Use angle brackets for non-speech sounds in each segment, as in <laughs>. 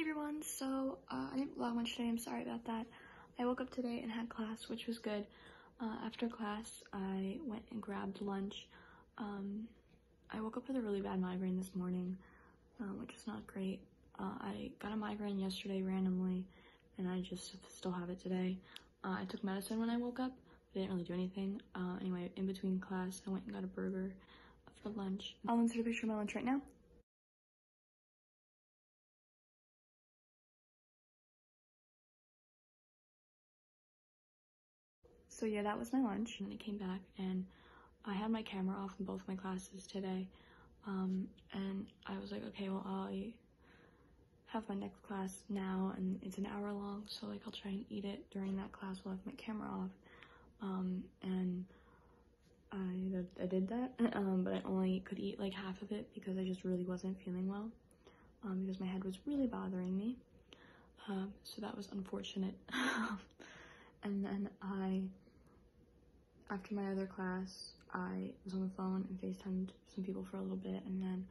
Hey everyone, so uh, I didn't vlog much today, I'm sorry about that. I woke up today and had class, which was good. Uh, after class, I went and grabbed lunch. Um, I woke up with a really bad migraine this morning, uh, which is not great. Uh, I got a migraine yesterday randomly, and I just still have it today. Uh, I took medicine when I woke up, but it didn't really do anything. Uh, anyway, in between class, I went and got a burger for lunch. I'll insert a picture of my lunch right now. So yeah, that was my lunch. And I came back and I had my camera off in both my classes today. Um, and I was like, okay, well, I have my next class now and it's an hour long. So like, I'll try and eat it during that class while I have my camera off. Um, and I, I did that, <laughs> um, but I only could eat like half of it because I just really wasn't feeling well. Um, because my head was really bothering me. Um, so that was unfortunate. <laughs> and then I after my other class, I was on the phone and FaceTimed some people for a little bit, and then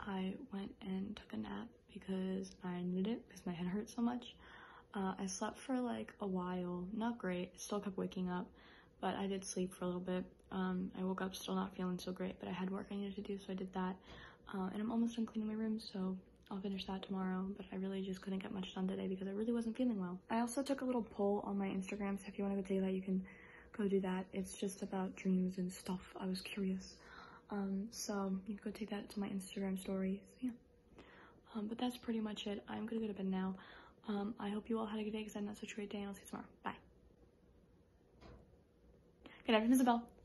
I went and took a nap because I needed it because my head hurt so much. Uh, I slept for like a while, not great, still kept waking up, but I did sleep for a little bit. Um, I woke up still not feeling so great, but I had work I needed to do, so I did that. Uh, and I'm almost done cleaning my room, so I'll finish that tomorrow, but I really just couldn't get much done today because I really wasn't feeling well. I also took a little poll on my Instagram, so if you want to go take that, you can go do that. It's just about dreams and stuff. I was curious. Um, so you can go take that to my Instagram stories. Yeah. Um, but that's pretty much it. I'm gonna go to bed now. Um, I hope you all had a good day because I had not such a great day and I'll see you tomorrow. Bye. Good afternoon, Isabel.